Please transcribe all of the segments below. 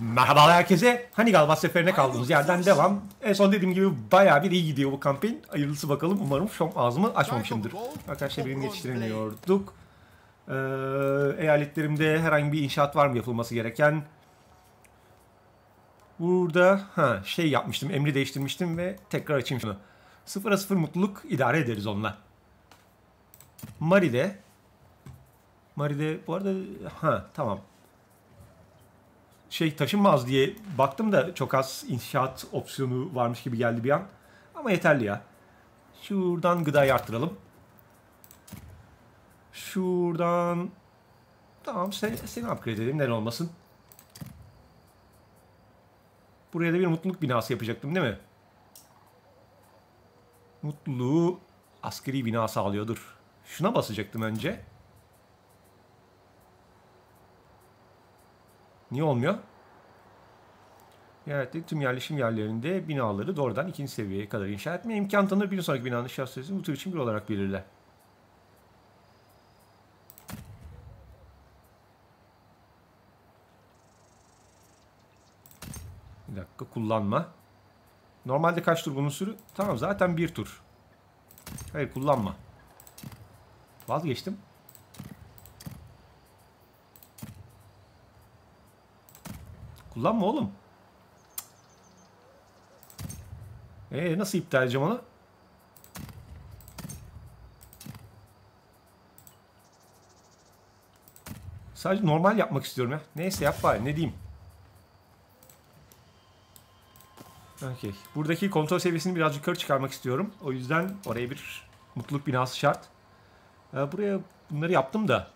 Merhabalar herkese. Hani Galvas seferine kaldığımız yerden devam. En son dediğim gibi bayağı bir iyi gidiyor bu kampanya. Hayırlısı bakalım. Umarım şu an ağzımı açmamışımdır. Arkadaşlar birini yetiştiremiyorduk. Ee, eyaletlerimde herhangi bir inşaat var mı yapılması gereken? Burada ha şey yapmıştım. Emri değiştirmiştim ve tekrar açayım şunu. Sıfıra sıfır mutluluk idare ederiz onunla. Mari'de Mari'de bu arada ha tamam şey taşınmaz diye baktım da çok az inşaat opsiyonu varmış gibi geldi bir an. Ama yeterli ya. Şuradan gıdayı arttıralım. Şuradan tamam sen, seni upgrade edelim neden olmasın. Buraya da bir mutluluk binası yapacaktım değil mi? Mutluluğu askeri bina sağlıyordur. Şuna basacaktım önce. Niye olmuyor? Genellikle tüm yerleşim yerlerinde binaları doğrudan ikinci seviyeye kadar inşa etme imkan tanır. Bir sonraki binanın inşaat süresini bu tür için bir olarak belirler. Bir dakika kullanma. Normalde kaç tur bunun sürü? Tamam zaten bir tur. Hayır kullanma. Vazgeçtim. Kullanma oğlum. Ee nasıl iptal edeceğim onu? Sadece normal yapmak istiyorum ya. Neyse yap bari ne diyeyim. Okay. Buradaki kontrol seviyesini biraz yukarı çıkarmak istiyorum. O yüzden oraya bir mutluluk binası şart. Ee, buraya bunları yaptım da.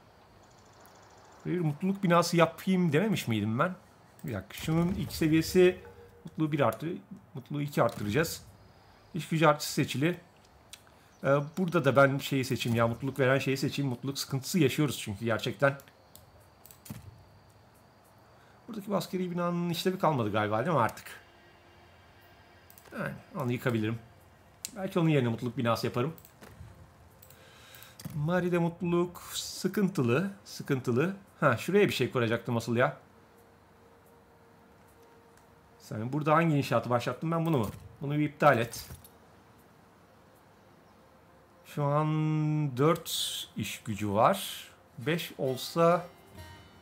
Bir mutluluk binası yapayım dememiş miydim ben? Bir. Şunun ilk seviyesi mutluluğu 1 artı, mutluluğu 2 arttıracağız. İş gücü artısı seçili. Ee, burada da ben şeyi seçeyim ya mutluluk veren şeyi seçeyim. Mutluluk sıkıntısı yaşıyoruz çünkü gerçekten. Buradaki bu askeri binanın işlevi kalmadı galiba değil mi artık? Yani onu yıkabilirim. Belki onun yerine mutluluk binası yaparım. Mari'de mutluluk sıkıntılı. Sıkıntılı. Ha şuraya bir şey kuracaktım asıl ya. Sen burada hangi inşaatı başlattım ben bunu mu? Bunu bir iptal et. Şu an 4 iş gücü var. 5 olsa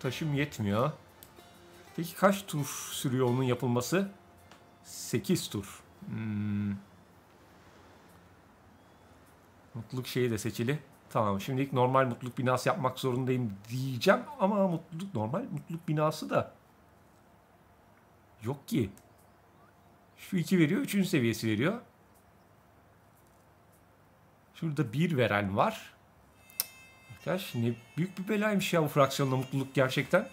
taşım yetmiyor. Peki kaç tur sürüyor onun yapılması? 8 tur. Hmm. Mutluluk şeyi de seçili. Tamam şimdilik normal mutluluk binası yapmak zorundayım diyeceğim ama mutluluk normal mutluluk binası da yok ki. Şu 2 veriyor. 3. seviyesi veriyor. Şurada 1 veren var. Arkadaş ne büyük bir belaymış ya bu fraksiyonla mutluluk gerçekten.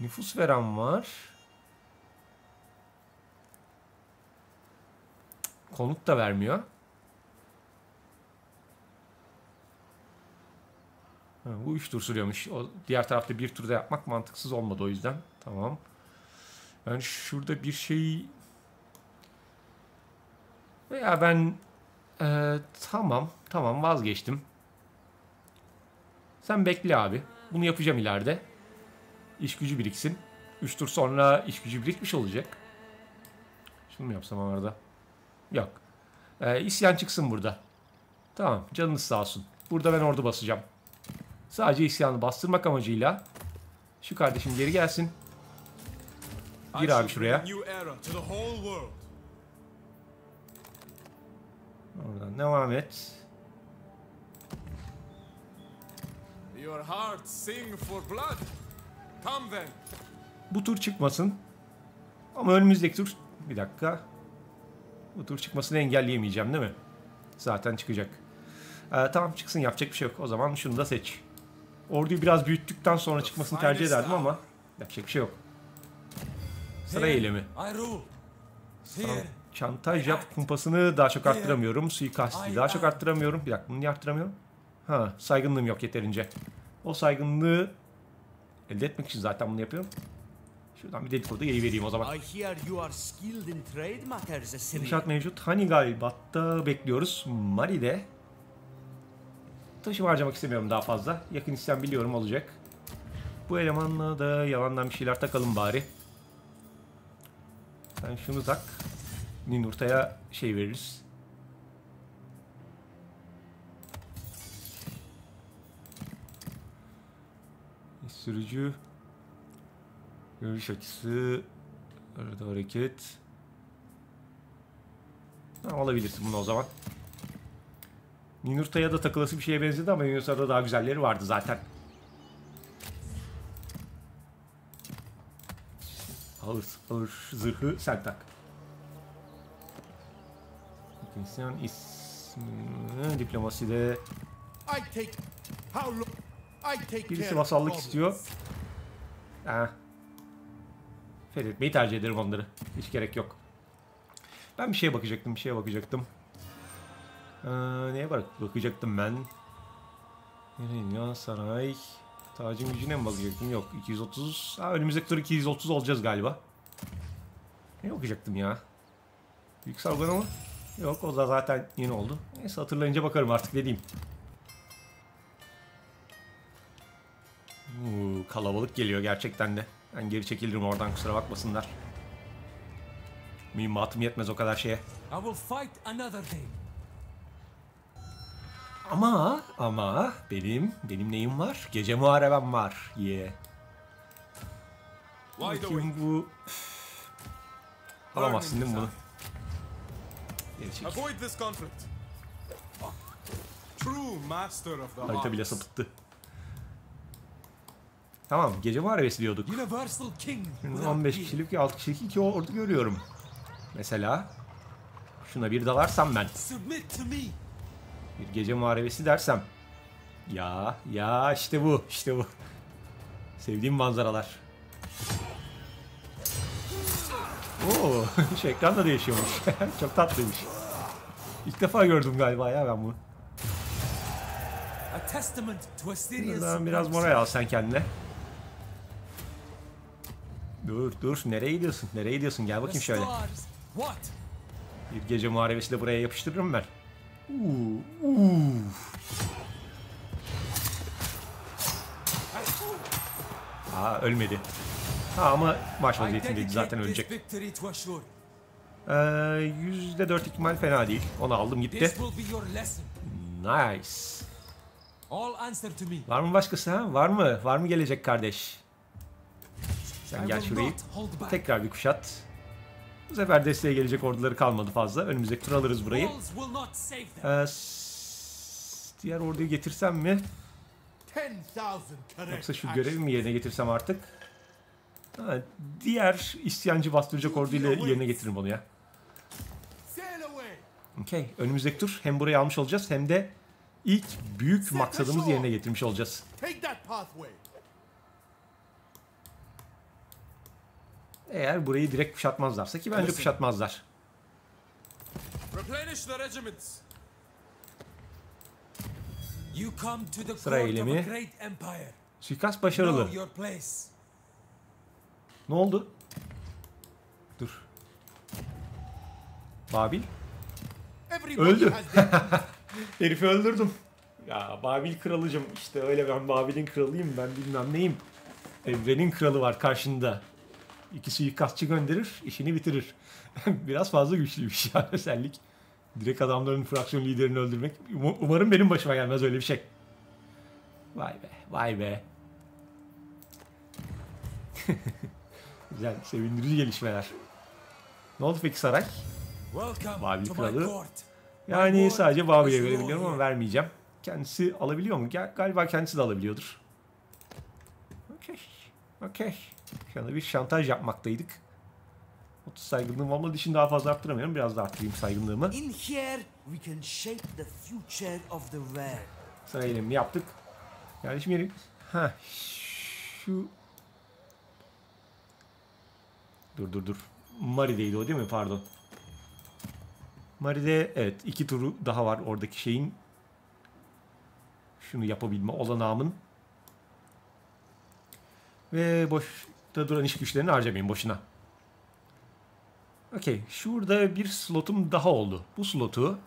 Nüfus veren var. Konut da vermiyor. Ha, bu 3 tur sürüyormuş. O diğer tarafta bir turda yapmak mantıksız olmadı o yüzden. Tamam. Yani şurada bir şey veya ben e, tamam tamam vazgeçtim. Sen bekle abi. Bunu yapacağım ileride. İş gücü biriksin. 3 tur sonra iş gücü birikmiş olacak. Şunu mu yapsam arada? Yok. Ee, isyan çıksın burada. Tamam canınız sağ olsun. Burada ben ordu basacağım. Sadece isyanı bastırmak amacıyla şu kardeşim geri gelsin. Gir abi şuraya. Oradan devam et. Your heart sing for blood. Come then. Bu tur çıkmasın. Ama önümüzdeki tur... Bir dakika. Bu tur çıkmasını engelleyemeyeceğim değil mi? Zaten çıkacak. Ee, tamam çıksın yapacak bir şey yok. O zaman şunu da seç. Orduyu biraz büyüttükten sonra çıkmasını tercih ederdim ama yapacak bir şey yok. Sıra eylemi. Tamam. Şantaj yap kumpasını daha çok arttıramıyorum. Suikasti daha çok arttıramıyorum. Bir dakika bunu niye arttıramıyorum? Ha saygınlığım yok yeterince. O saygınlığı elde etmek için zaten bunu yapıyorum. Şuradan bir dedikodu yayı vereyim o zaman. İnşaat mevcut. Hani Galibat'ta bekliyoruz. Mari'de. Taşım harcamak istemiyorum daha fazla. Yakın isyan biliyorum olacak. Bu elemanla da yalandan bir şeyler takalım bari. Sen şunu tak. Ninurta'ya şey veririz. Sürücü. Görüş açısı. Arada hareket. Ha, alabilirsin bunu o zaman. Ninurta'ya da takılası bir şeye benzedi ama Ninurta'da daha güzelleri vardı zaten. Ağır, ağır zırhı sen tak. Sen ismi diplomaside birisi vasallık istiyor. Ha. Fethetmeyi tercih ederim onları. Hiç gerek yok. Ben bir şeye bakacaktım, bir şeye bakacaktım. Ee, neye bak bakacaktım ben? Nereye saray? Tacın gücüne mi bakacaktım? Yok 230. Ha, önümüzdeki tur 230 olacağız galiba. Ne bakacaktım ya? Büyük salgını mı? Yok o da zaten yeni oldu. Neyse hatırlayınca bakarım artık ne diyeyim. Kalabalık geliyor gerçekten de. Ben geri çekilirim oradan kusura bakmasınlar. Mühimmatım yetmez o kadar şeye. I will fight another day. Ama ama benim benim neyim var? Gece muharebem var. Yeah. Wide awake. Bakayım bu... Alamazsın değil mi bunu? Geri çek. Avoid this conflict. True master of the Harita bile sapıttı. Tamam gece muharebesi diyorduk. Universal King. Şimdi without 15 peer. kişilik 6 kişilik iki ordu görüyorum. Mesela şuna bir dalarsam ben. Bir gece muharebesi dersem. Ya ya işte bu işte bu. Sevdiğim manzaralar. Oo, şu ekran da değişiyormuş. Çok tatlıymış. İlk defa gördüm galiba ya ben bunu. Buradan biraz moral al sen kendine. Dur dur nereye gidiyorsun? Nereye gidiyorsun? Gel bakayım şöyle. Bir gece muharebesi de buraya yapıştırırım ben. Uuu, uuu. Aa ölmedi. Ha ama maç vaziyetindeydi zaten ölecek. Ee, %4 ihtimal fena değil. Onu aldım gitti. Nice. Var mı başkası ha? Var mı? Var mı gelecek kardeş? Sen gel şurayı. Tekrar bir kuşat. Bu sefer desteğe gelecek orduları kalmadı fazla. Önümüzdeki tur alırız burayı. Ee, diğer orduyu getirsem mi? 10,000 correct. Yoksa şu görevi mi yerine getirsem artık? Ha, diğer isyancı bastıracak orduyla yerine getiririm onu ya. Okey. Önümüzdeki tur hem burayı almış olacağız hem de ilk büyük maksadımızı yerine getirmiş olacağız. Eğer burayı direkt kuşatmazlarsa ki bence kuşatmazlar. Sıra eylemi. Suikast başarılı. Ne oldu? Dur. Babil. Öldü. Herifi öldürdüm. Ya Babil kralıcım işte öyle ben Babil'in kralıyım ben bilmem neyim. Evrenin kralı var karşında. İki suikastçı gönderir işini bitirir. Biraz fazla güçlüymüş ya özellik. Direkt adamların fraksiyon liderini öldürmek. Um- Umarım benim başıma gelmez öyle bir şey. Vay be vay be. Güzel sevindirici gelişmeler. Ne oldu peki saray? Babil kralı. Yani sadece Babil'e verebiliyorum ama vermeyeceğim. Kendisi alabiliyor mu? Gal- Galiba kendisi de alabiliyordur. Okey. Okey. Şu anda bir şantaj yapmaktaydık. 30 saygınlığım olmadığı için daha fazla arttıramıyorum. Biraz daha arttırayım saygınlığımı. In here, we can shape the future of the realm. Sıra eylemini yaptık. Yani şimdi yeri... Ha, şu... Dur dur dur. Mari'deydi o değil mi? Pardon. Mari'de evet iki turu daha var oradaki şeyin. Şunu yapabilme olanağımın. Ve boşta duran iş güçlerini harcamayın boşuna. Okey. Şurada bir slotum daha oldu. Bu slotu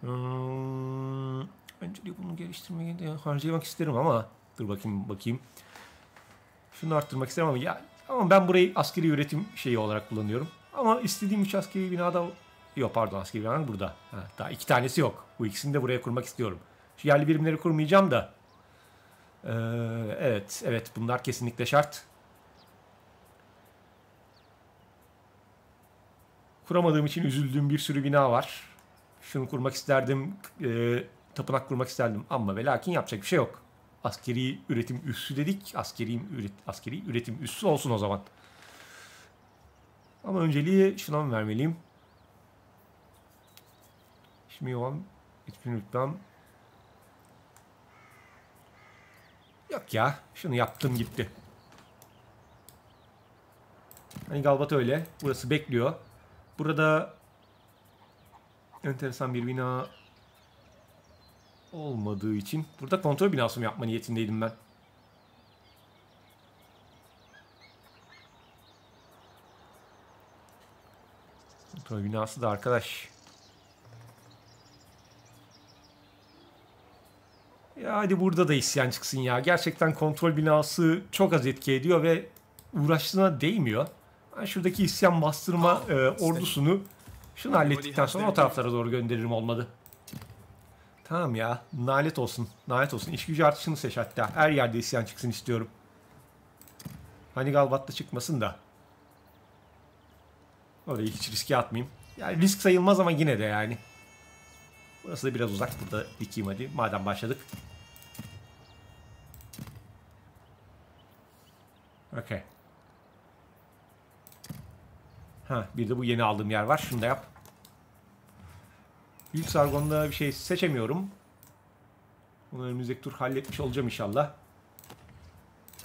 Hmm, Önceliği bunu geliştirmeye de harcamak isterim ama dur bakayım bakayım. Şunu arttırmak isterim ama ya ama ben burayı askeri üretim şeyi olarak kullanıyorum. Ama istediğim üç askeri binada yok pardon askeri bina burada. Ha, daha iki tanesi yok. Bu ikisini de buraya kurmak istiyorum. Şu yerli birimleri kurmayacağım da. Ee, evet evet bunlar kesinlikle şart. Kuramadığım için üzüldüğüm bir sürü bina var. Şunu kurmak isterdim. e, tapınak kurmak isterdim ama ve lakin yapacak bir şey yok. Askeri üretim üssü dedik. Askeri, üret, askeri üretim üssü olsun o zaman. Ama önceliği şuna mı vermeliyim? Şimdi olan hiçbir rütbem Yok ya. Şunu yaptım gitti. Hani Galbat öyle. Burası bekliyor. Burada enteresan bir bina olmadığı için burada kontrol binası mı yapma niyetindeydim ben. Kontrol binası da arkadaş. Ya hadi burada da isyan çıksın ya. Gerçekten kontrol binası çok az etki ediyor ve uğraştığına değmiyor. Ben şuradaki isyan bastırma e, ordusunu şunu hallettikten sonra o taraflara doğru gönderirim olmadı. Tamam ya. Nalet olsun. Nalet olsun. İş gücü artışını seç hatta. Her yerde isyan çıksın istiyorum. Hani Galbat'ta çıkmasın da. Orayı hiç riske atmayayım. Yani risk sayılmaz ama yine de yani. Burası da biraz uzak. Burada dikeyim hadi. Madem başladık. Okey. Ha, bir de bu yeni aldığım yer var. Şunu da yap. Büyük Sargon'da bir şey seçemiyorum. Bunu önümüzdeki tur halletmiş olacağım inşallah.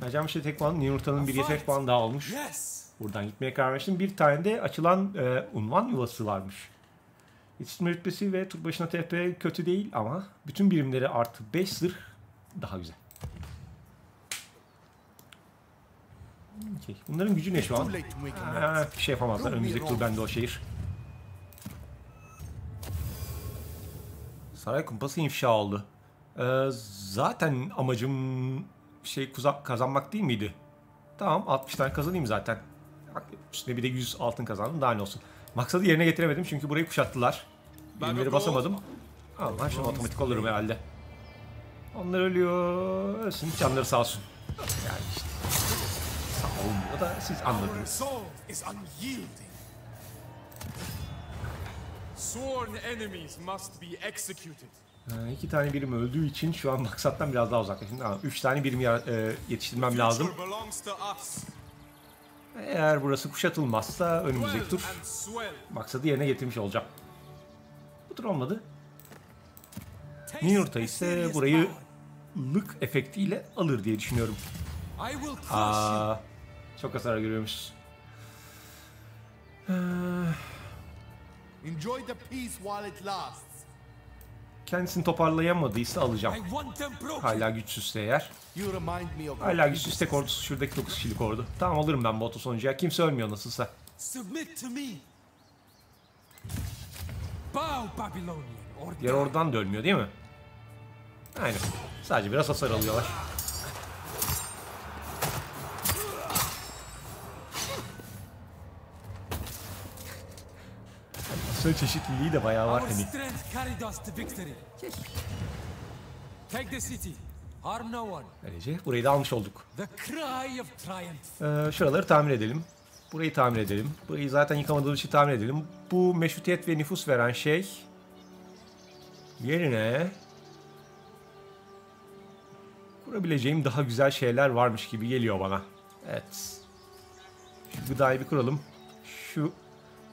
Vereceğim işte tek puan. Yumurtanın bir yetenek puanı daha olmuş. Buradan gitmeye karar vermiştim. Bir tane de açılan e, unvan yuvası varmış. Yetiştirme rütbesi ve tur başına TP kötü değil ama bütün birimleri artı 5 zırh daha güzel. Okey. Bunların gücü ne şu an? Mess. bir şey yapamazlar. Önümüzdeki tur bende o şehir. Saray kumpası ifşa oldu. Ee, zaten amacım şey kazanmak değil miydi? Tamam 60 tane kazanayım zaten. Üstüne bir de 100 altın kazandım daha ne olsun. Maksadı yerine getiremedim çünkü burayı kuşattılar. Birimleri basamadım. Allah şimdi otomatik olurum herhalde. Onlar ölüyor. Ölsün canları sağ olsun. Yani işte. Sağ olmuyor da siz anladınız. Sworn enemies must be executed. Ha, iki tane birim öldüğü için şu an maksattan biraz daha uzaklaştım. Tamam, üç tane birim e, yetiştirmem lazım. Eğer burası kuşatılmazsa önümüzdeki tur maksadı yerine getirmiş olacağım. Bu tur olmadı. The ise burayı lık efektiyle alır diye düşünüyorum. Aa, çok hasar görüyormuş. Ee, Enjoy the peace while it lasts. kendisini toparlayamadıysa alacağım. Hala güçsüzse eğer. Hala güçsüz tek ordusu şuradaki 9 kişilik ordu. Tamam alırım ben bu oto sonucuya. Kimse ölmüyor nasılsa. Submit to me. Bow, Babylonian, or Diğer oradan da ölmüyor değil mi? Aynen. Sadece biraz hasar alıyorlar. Hasar çeşitliliği de bayağı var hani. Böylece burayı da almış olduk. Ee, şuraları tamir edelim. Burayı tamir edelim. Burayı zaten yıkamadığımız için tamir edelim. Bu meşrutiyet ve nüfus veren şey yerine kurabileceğim daha güzel şeyler varmış gibi geliyor bana. Evet. Şu gıdayı bir kuralım. Şu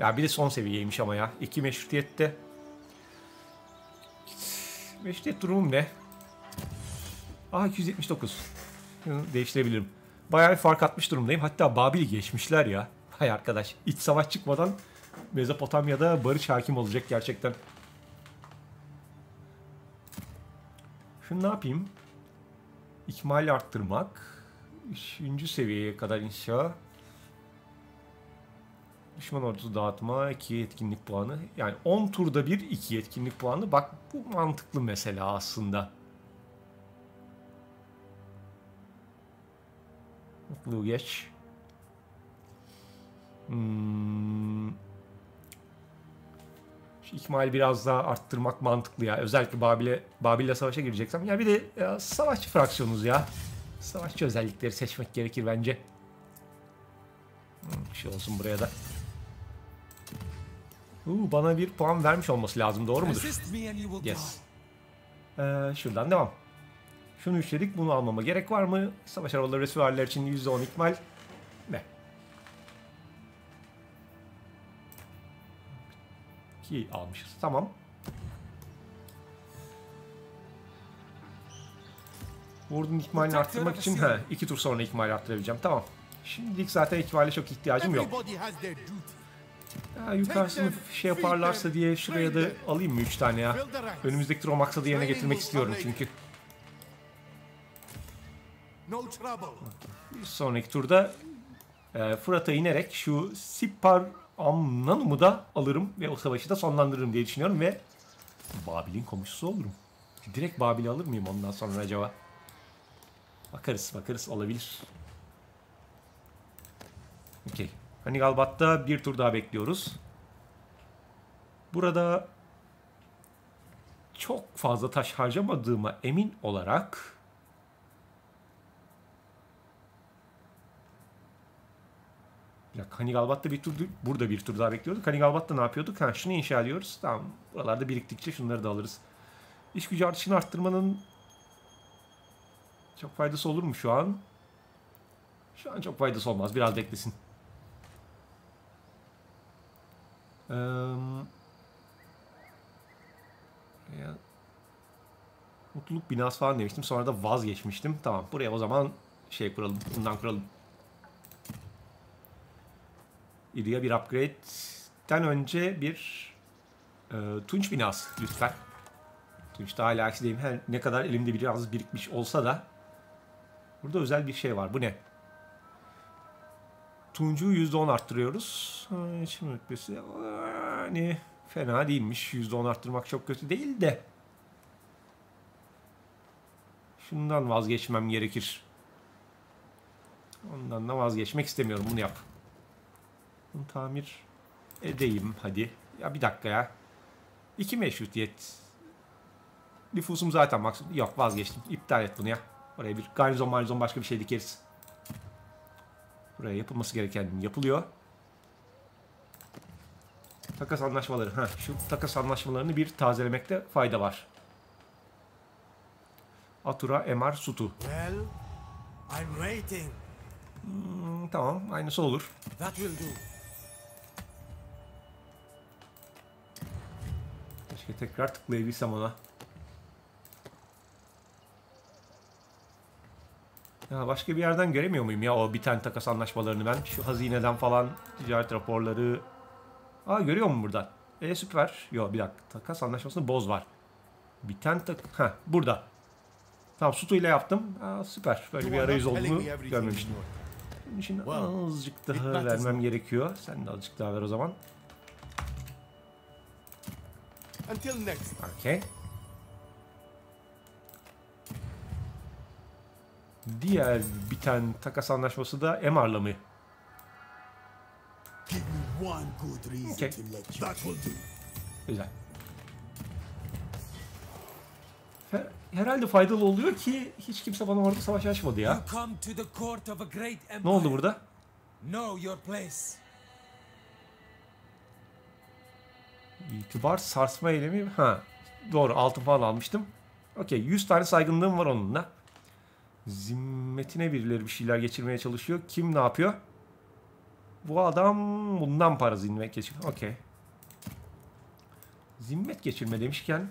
ya bir de son seviyeymiş ama ya. İki meşrutiyette meşrutiyet durumum ne? Aa 279. Şunu değiştirebilirim. Bayağı bir fark atmış durumdayım. Hatta Babil'i geçmişler ya. Hay arkadaş. İç savaş çıkmadan Mezopotamya'da barış hakim olacak gerçekten. Şunu ne yapayım? İkmali arttırmak. Üçüncü seviyeye kadar inşa. Düşman ordusu dağıtma 2 etkinlik puanı. Yani 10 turda bir 2 etkinlik puanı. Bak bu mantıklı mesela aslında. Mutluluğu geç. Hmm. Şu ikmal biraz daha arttırmak mantıklı ya. Özellikle Babil'e Babil'le savaşa gireceksem. Ya bir de ya, savaşçı fraksiyonuz ya. Savaşçı özellikleri seçmek gerekir bence. Hmm, Bir şey olsun buraya da. Uu, bana bir puan vermiş olması lazım. Doğru mudur? Yes. Ee, şuradan devam. Şunu üçledik. Bunu almama gerek var mı? Savaş arabaları süvariler için %10 ikmal. Ne? Ki almışız. Tamam. Ordunun ikmalini arttırmak için he, iki tur sonra ikmali arttırabileceğim. Tamam. Şimdilik zaten ikmale çok ihtiyacım yok. Ya yukarısını şey yaparlarsa diye şuraya da alayım mı 3 tane ya? Önümüzdeki tur o maksadı yerine getirmek istiyorum çünkü. Bir sonraki turda e, Fırat'a inerek şu Sipar Amnanum'u da alırım ve o savaşı da sonlandırırım diye düşünüyorum ve Babil'in komşusu olurum. Direkt Babil'i alır mıyım ondan sonra acaba? Bakarız bakarız olabilir. Okey. Hani Galbat'ta bir tur daha bekliyoruz. Burada çok fazla taş harcamadığıma emin olarak Ya Kanigalbat'ta bir tur, burada bir tur daha bekliyorduk. Kanigalbat'ta ne yapıyorduk? Ha, şunu inşa ediyoruz. Tamam. Buralarda biriktikçe şunları da alırız. İş gücü artışını arttırmanın çok faydası olur mu şu an? Şu an çok faydası olmaz. Biraz beklesin. Eee ya, mutluluk binası falan demiştim. Sonra da vazgeçmiştim. Tamam. Buraya o zaman şey kuralım. Bundan kuralım. İri'ye bir upgrade'den önce bir e, Tunç binası lütfen. Tunç'ta hala aksideyim. Her ne kadar elimde biraz birikmiş olsa da burada özel bir şey var. Bu ne? Tunç'u %10 arttırıyoruz. İçim rütbesi yani fena değilmiş. %10 arttırmak çok kötü değil de. Şundan vazgeçmem gerekir. Ondan da vazgeçmek istemiyorum. Bunu yap. Bunu tamir edeyim hadi. Ya bir dakika ya. İki meşrutiyet. Nüfusum zaten maksimum. Yok vazgeçtim. İptal et bunu ya. Oraya bir garnizon marizon başka bir şey dikeriz. Buraya yapılması gereken yapılıyor. Takas anlaşmaları. Ha, şu takas anlaşmalarını bir tazelemekte fayda var. Atura, Emar, Sutu. Well, I'm waiting. Hmm, tamam, aynısı olur. That will do. Keşke tekrar tıklayabilsem ona. Ya başka bir yerden göremiyor muyum ya o biten takas anlaşmalarını ben? Şu hazineden falan ticaret raporları. Aa görüyor mu buradan? E süper. Yo bir dakika. Takas anlaşmasını boz var. Biten tak... Ha burada. Tamam Sutu ile yaptım. Aa, süper. Böyle bir arayüz olduğunu görmemiştim. Well, azıcık daha vermem gerekiyor. Sen de azıcık daha ver o zaman. Until next. Okey. Diğer biten takas anlaşması da MR'la mı? Okay. Güzel. Her- Herhalde faydalı oluyor ki hiç kimse bana orada savaş açmadı ya. Ne oldu burada? İtibar sarsma eylemi. Ha. Doğru altın falan almıştım. Okey 100 tane saygınlığım var onunla. Zimmetine birileri bir şeyler geçirmeye çalışıyor. Kim ne yapıyor? Bu adam bundan para zimmet geçiriyor. Okey. Zimmet geçirme demişken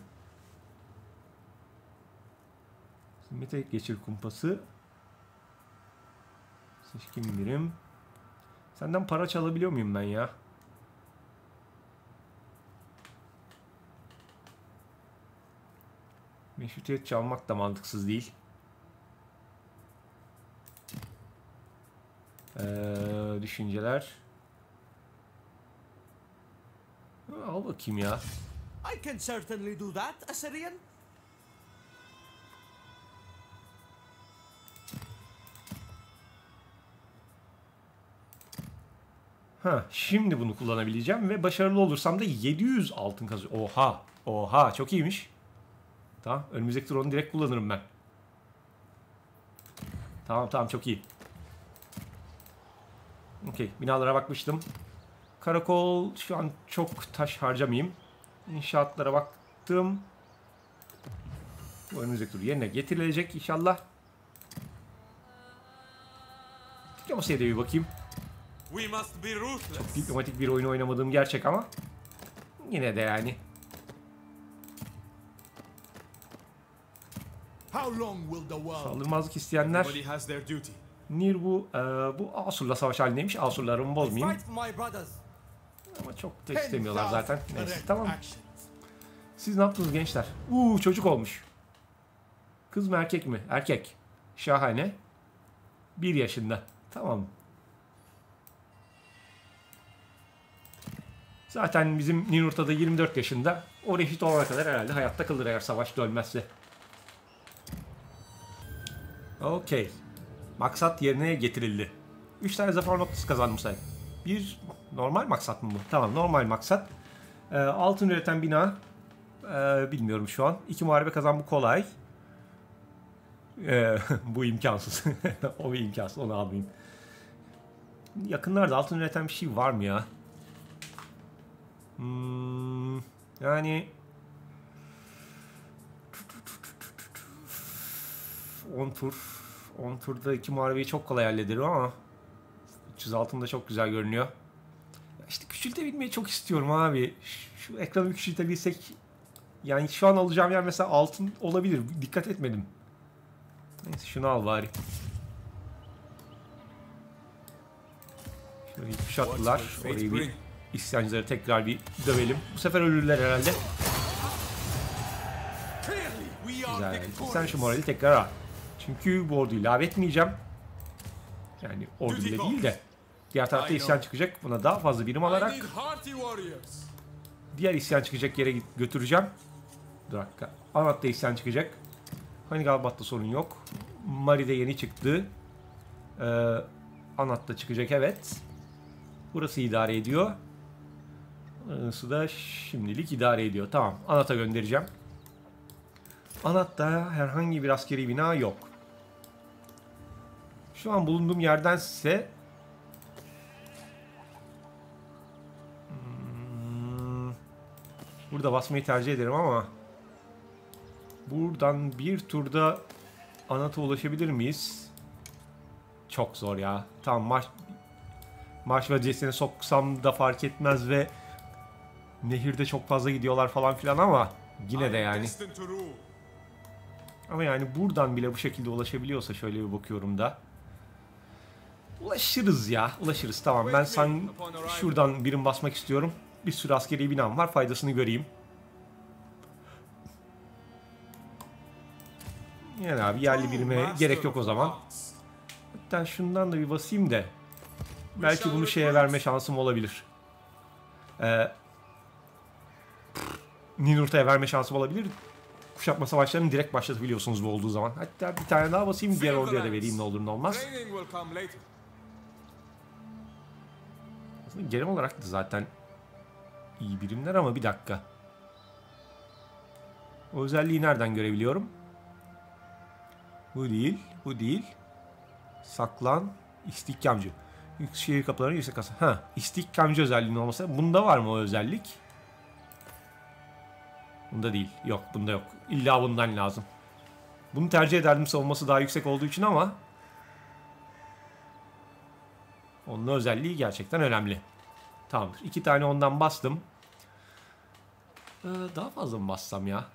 Zimmete geçir kumpası Seçkin birim Senden para çalabiliyor muyum ben ya? Meşrutiyet çalmak da mantıksız değil. Ee, düşünceler. Al bakayım ya. I can certainly do that, Assyrian. Ha, şimdi bunu kullanabileceğim ve başarılı olursam da 700 altın kazıyor. Oha, oha çok iyiymiş. Tamam, önümüzdeki tur onu direkt kullanırım ben. Tamam tamam çok iyi. Okey, binalara bakmıştım. Karakol şu an çok taş harcamayayım. İnşaatlara baktım. Bu önümüzdeki tur yerine getirilecek inşallah. Diplomasıya da bir bakayım. Ruthless. Diplomatik bir oyun oynamadığım gerçek ama yine de yani. Saldırmazlık isteyenler Nir bu e, bu Asur'la savaş halindeymiş. Asur'larımı bozmayayım. Ama çok da istemiyorlar 10,000 zaten. Neyse tamam. Siz ne yaptınız gençler? Uuu çocuk olmuş. Kız mı erkek mi? Erkek. Şahane. Bir yaşında. Tamam. Zaten bizim Ninurta da 24 yaşında. O reşit olana kadar herhalde hayatta kalır eğer savaş dönmezse. Okey. Maksat yerine getirildi. 3 tane zafer noktası kazandım say. Bir normal maksat mı bu? Tamam normal maksat. Ee, altın üreten bina. Ee, bilmiyorum şu an. İki muharebe kazan bu kolay. Ee, bu imkansız. o imkansız. Onu almayayım. Yakınlarda altın üreten bir şey var mı ya? Hmm, yani 10 tur 10 turda iki muharebeyi çok kolay hallederim ama 300 altın da çok güzel görünüyor. İşte küçültebilmeyi çok istiyorum abi. Şu, şu ekranı küçültebilsek yani şu an alacağım yer mesela altın olabilir. Dikkat etmedim. Neyse şunu al bari. Şöyle kuşattılar. Orayı bir isyancıları tekrar bir dövelim. Bu sefer ölürler herhalde. Güzel. Sen şu morali tekrar al. Çünkü bu orduyu ilave etmeyeceğim. Yani ordu bile değil de. Diğer tarafta isyan çıkacak. Buna daha fazla birim alarak diğer isyan çıkacak yere götüreceğim. Dur dakika. Anat'ta isyan çıkacak. Hani Galbat'ta sorun yok. Mari'de yeni çıktı. Ee, Anat'ta çıkacak evet. Burası idare ediyor. Burası da şimdilik idare ediyor. Tamam. Anat'a göndereceğim. Anat'ta herhangi bir askeri bina yok. Şu an bulunduğum yerdense Hmm, Burada basmayı tercih ederim ama buradan bir turda Anat'a ulaşabilir miyiz? Çok zor ya. Tamam marş marş vaziyetine soksam da fark etmez ve nehirde çok fazla gidiyorlar falan filan ama yine de yani. Ama yani buradan bile bu şekilde ulaşabiliyorsa şöyle bir bakıyorum da. Ulaşırız ya. Ulaşırız tamam. Ben san şuradan birim basmak istiyorum. Bir sürü askeri binam var. Faydasını göreyim. Yani abi yerli birime Master gerek yok o zaman. Hatta şundan da bir basayım da. Belki bunu şeye verme şansım olabilir. Ee, Ninurta'ya verme şansım olabilir. Kuşatma savaşlarını direkt başlatabiliyorsunuz bu olduğu zaman. Hatta bir tane daha basayım diğer orduya da vereyim ne olur ne olmaz. Aslında genel olarak da zaten iyi birimler ama bir dakika. O özelliği nereden görebiliyorum? Bu değil, bu değil. Saklan, istihkamcı. Şehir kapıları yüksek kasa. Ha, istihkamcı özelliğinin olması. Bunda var mı o özellik? Bunda değil. Yok, bunda yok. İlla bundan lazım. Bunu tercih ederdim savunması daha yüksek olduğu için ama onun özelliği gerçekten önemli. Tamamdır. İki tane ondan bastım. Ee, daha fazla mı bassam ya?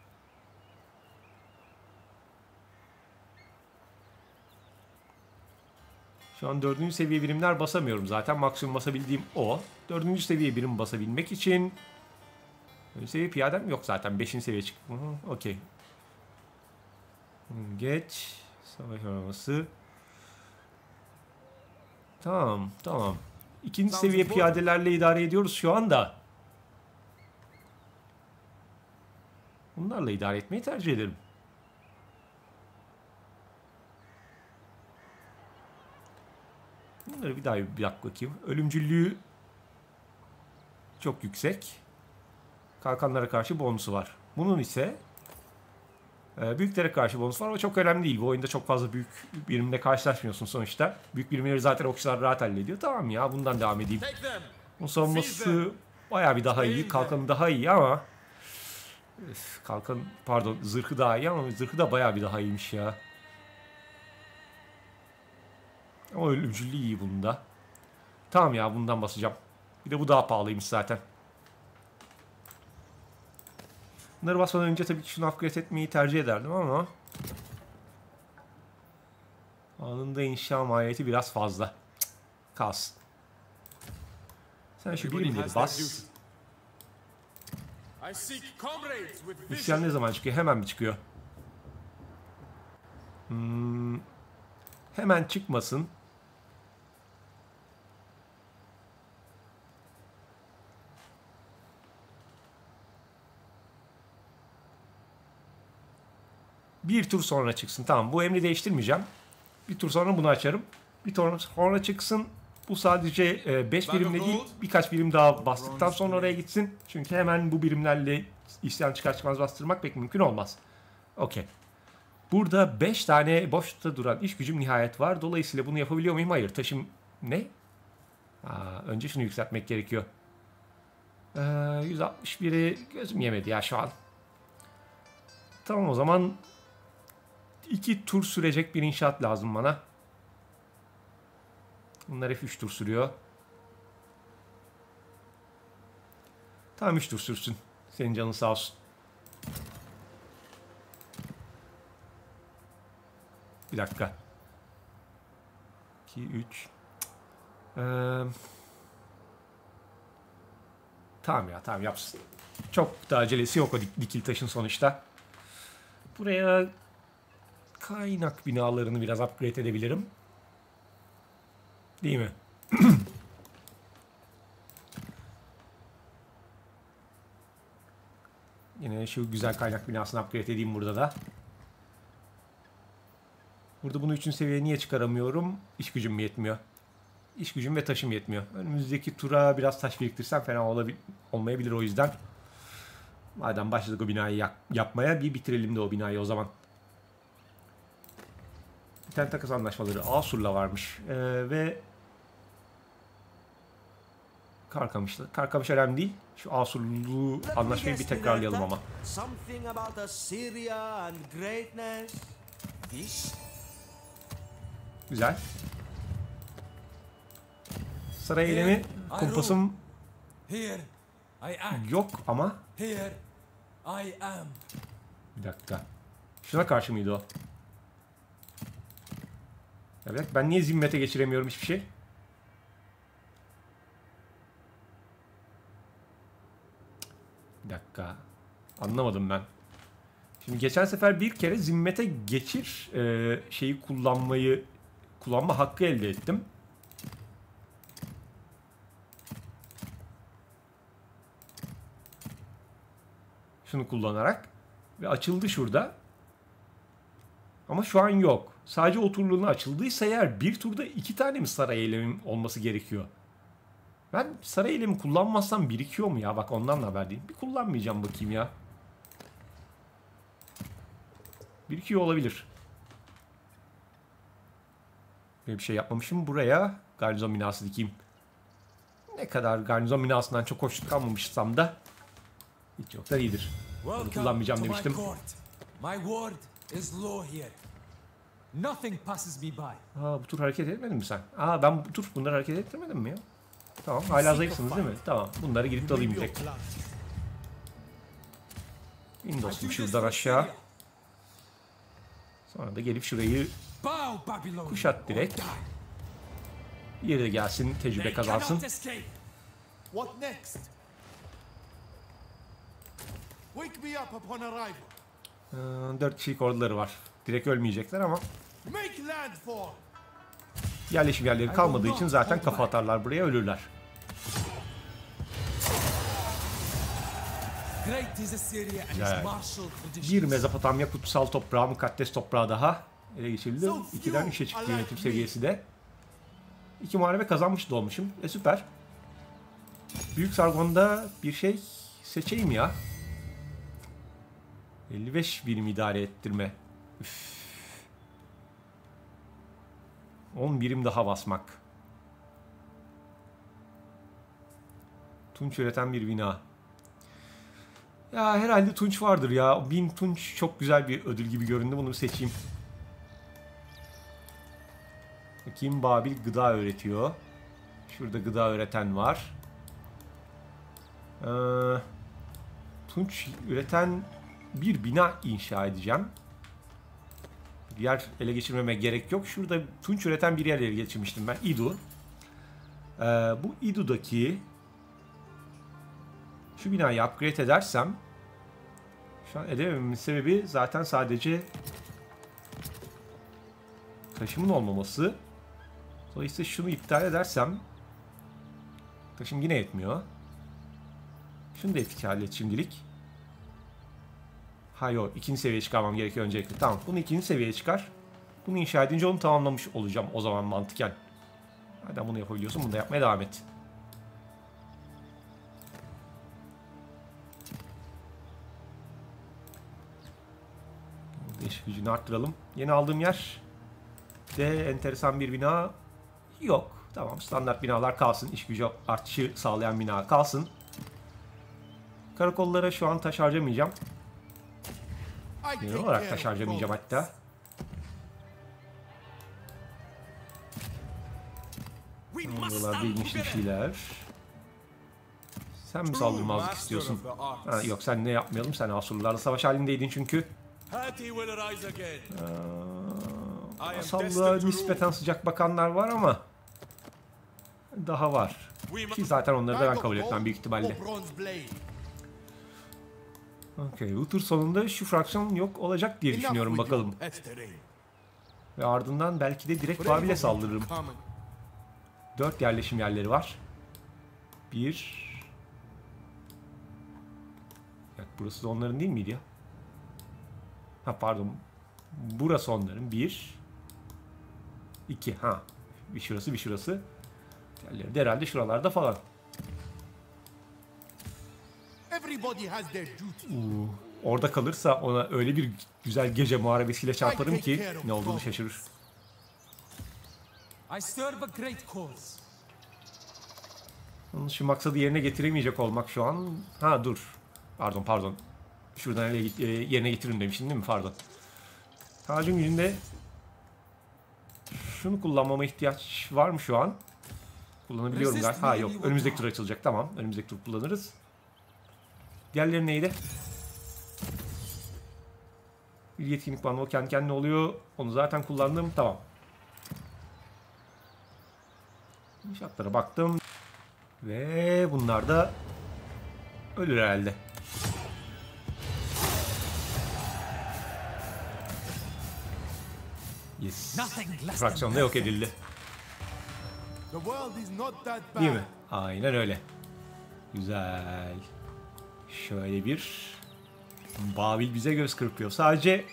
Şu an dördüncü seviye birimler basamıyorum zaten. Maksimum basabildiğim o. Dördüncü seviye birim basabilmek için... Dördüncü seviye piyadem yok zaten. Beşinci seviye çık. Okey. Geç. Savaş araması. Tamam, tamam. İkinci seviye piyadelerle idare ediyoruz şu anda. Bunlarla idare etmeyi tercih ederim. Bunları bir daha bir bak bakayım. Ölümcüllüğü çok yüksek. Kalkanlara karşı bonusu var. Bunun ise büyüklere karşı bonus var ama çok önemli değil. Bu oyunda çok fazla büyük birimle karşılaşmıyorsun sonuçta. Büyük birimleri zaten okçular rahat hallediyor. Tamam ya bundan devam edeyim. Bunun savunması bayağı bir daha iyi. Kalkanı daha iyi ama kalkan pardon zırhı daha iyi ama zırhı da bayağı bir daha iyiymiş ya. Ama ölümcüllüğü iyi bunda. Tamam ya bundan basacağım. Bir de bu daha pahalıymış zaten. Bunları basmadan önce tabii ki şunu upgrade etmeyi tercih ederdim ama anında inşa maliyeti biraz fazla. Cık, Kalsın. Sen şu has their bas. İsyan ne zaman çıkıyor? Hemen mi çıkıyor? Hmm, hemen çıkmasın. Bir tur sonra çıksın. Tamam bu emri değiştirmeyeceğim. Bir tur sonra bunu açarım. Bir tur sonra çıksın. Bu sadece 5 birimle değil birkaç birim daha bastıktan sonra oraya gitsin. Çünkü hemen bu birimlerle isyan çıkar çıkmaz bastırmak pek mümkün olmaz. Okey. Burada 5 tane boşta duran iş gücüm nihayet var. Dolayısıyla bunu yapabiliyor muyum? Hayır. Taşım ne? Aa, önce şunu yükseltmek gerekiyor. Ee, 161'i gözüm yemedi ya şu an. Tamam o zaman iki tur sürecek bir inşaat lazım bana. Bunlar hep 3 tur sürüyor. Tamam 3 tur sürsün. Senin canın sağ olsun. Bir dakika. 2, 3. Ee, tamam ya tamam yapsın. Çok da acelesi yok o dik- dikil taşın sonuçta. Buraya kaynak binalarını biraz upgrade edebilirim. Değil mi? Yine şu güzel kaynak binasını upgrade edeyim burada da. Burada bunu 3. seviyeye niye çıkaramıyorum? İş gücüm yetmiyor? İş gücüm ve taşım yetmiyor. Önümüzdeki tura biraz taş biriktirsem fena olmayabilir o yüzden. Madem başladık o binayı yap- yapmaya bir bitirelim de o binayı o zaman. Tane takas anlaşmaları Asur'la varmış. Ee, ve Karkamış'la. Karkamış önemli değil. Şu Asurlu anlaşmayı bir tekrarlayalım ama. Güzel. Saray eylemi kumpasım yok ama bir dakika. Şuna karşı mıydı o? Evet ben niye zimmete geçiremiyorum hiçbir şey? Bir dakika. Anlamadım ben. Şimdi geçen sefer bir kere zimmete geçir e, şeyi kullanmayı kullanma hakkı elde ettim. Şunu kullanarak ve açıldı şurada. Ama şu an yok. Sadece o turluğuna açıldıysa eğer bir turda iki tane mi saray eylemim olması gerekiyor? Ben saray eylemi kullanmazsam birikiyor mu ya? Bak ondan da haber değil. Bir kullanmayacağım bakayım ya. Birikiyor olabilir. Böyle bir şey yapmamışım. Buraya garnizon binası dikeyim. Ne kadar garnizon binasından çok hoşnut kalmamışsam da hiç yoktan iyidir. Welcome kullanmayacağım demiştim. My word is law here. Nothing passes me by. Aa bu tur hareket etmedin mi sen? Aa ben bu tur bunları hareket ettirmedim mi ya? Tamam hala zayıfsınız değil mi? Tamam bunları girip de alayım direkt. İn dostum şuradan aşağı. Sonra da gelip şurayı. Kuşat direkt. yeri de gelsin tecrübe kazansın. What next? Wake me up upon arrival. Ee, 4 kişilik orduları var. Direkt ölmeyecekler ama. Yerleşim yerleri kalmadığı için zaten kafa atarlar buraya ölürler. Güzel. Bir Mezopotamya kutsal toprağı, mukaddes toprağı daha ele geçirildi. So 2'den few 3'e çıktı yönetim seviyesi de. İki muharebe kazanmış da olmuşum. E süper. Büyük Sargon'da bir şey seçeyim ya. 55 birim idare ettirme. Üf. 10 birim daha basmak. Tunç üreten bir bina. Ya herhalde Tunç vardır ya. Bin Tunç çok güzel bir ödül gibi göründü. Bunu seçeyim. Bakayım Babil gıda öğretiyor. Şurada gıda öğreten var. Ee, Tunç üreten bir bina inşa edeceğim. Yer ele geçirmeme gerek yok. Şurada Tunç üreten bir yer ele geçirmiştim ben. İdu. Ee, bu İdu'daki şu binayı upgrade edersem şu an edemememin sebebi zaten sadece taşımın olmaması. Dolayısıyla şunu iptal edersem taşım yine yetmiyor. Şunu da iptal et şimdilik. Ha yok ikinci seviyeye çıkarmam gerekiyor öncelikle. Tamam bunu ikinci seviyeye çıkar. Bunu inşa edince onu tamamlamış olacağım o zaman mantıken. Madem bunu yapabiliyorsun bunu da yapmaya devam et. Burada iş gücünü arttıralım. Yeni aldığım yer de enteresan bir bina yok. Tamam standart binalar kalsın. İş gücü artışı sağlayan bina kalsın. Karakollara şu an taş harcamayacağım. Genel olarak of harcamayacağım hatta. Buralarda ilginç bir şeyler. Sen mi saldırmazlık istiyorsun? Ha, yok sen ne yapmayalım? Sen Asurlularla savaş halindeydin çünkü. Am Asallığa nispeten sıcak bakanlar var ama daha var. Ki zaten onları da ben kabul etmem büyük ihtimalle. Okey, bu tur sonunda şu fraksiyon yok olacak diye düşünüyorum bakalım. Ve ardından belki de direkt Babil'e saldırırım. Dört yerleşim yerleri var. Bir... Ya burası da onların değil miydi ya? Ha pardon. Burası onların. Bir. iki. Ha. Bir şurası bir şurası. Diğerleri de herhalde şuralarda falan. Everybody has their duty. Uu, orada kalırsa ona öyle bir güzel gece muharebesiyle çarparım ki ne olduğunu şaşırır. I serve a great cause. Onun şu maksadı yerine getiremeyecek olmak şu an... Ha dur. Pardon pardon. Şuradan e, yerine getiririm demiştin değil mi? Pardon. Tacın gücünde şunu kullanmama ihtiyaç var mı şu an? Kullanabiliyorum galiba. Ha yok. Önümüzdeki tur açılacak. Tamam. Önümüzdeki tur kullanırız. Diğerleri neydi? Bir yetkinlik bandı o kendi kendine oluyor. Onu zaten kullandım. Tamam. İnşaatlara baktım. Ve bunlar da ölür herhalde. Yes. Fraksiyonda yok edildi. Değil mi? Aynen öyle. Güzel. Şöyle bir Babil bize göz kırpıyor. Sadece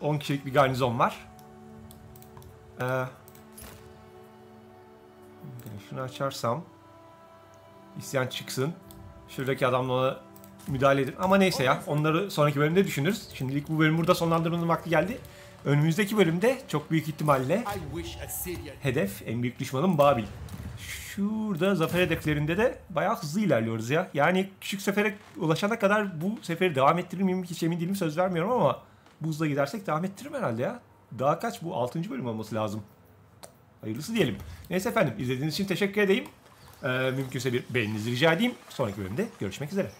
10 kişilik bir garnizon var. Ee, şunu açarsam isyan çıksın. Şuradaki adamla ona müdahale edin. Ama neyse ya onları sonraki bölümde düşünürüz. Şimdilik bu bölüm burada sonlandırmanın vakti geldi. Önümüzdeki bölümde çok büyük ihtimalle hedef en büyük düşmanım Babil. Şurada zafer hedeflerinde de bayağı hızlı ilerliyoruz ya. Yani küçük sefere ulaşana kadar bu seferi devam ettirir miyim hiç emin değilim söz vermiyorum ama bu hızla gidersek devam ettiririm herhalde ya. Daha kaç bu 6. bölüm olması lazım. Hayırlısı diyelim. Neyse efendim izlediğiniz için teşekkür edeyim. Ee, mümkünse bir beğeninizi rica edeyim. Sonraki bölümde görüşmek üzere.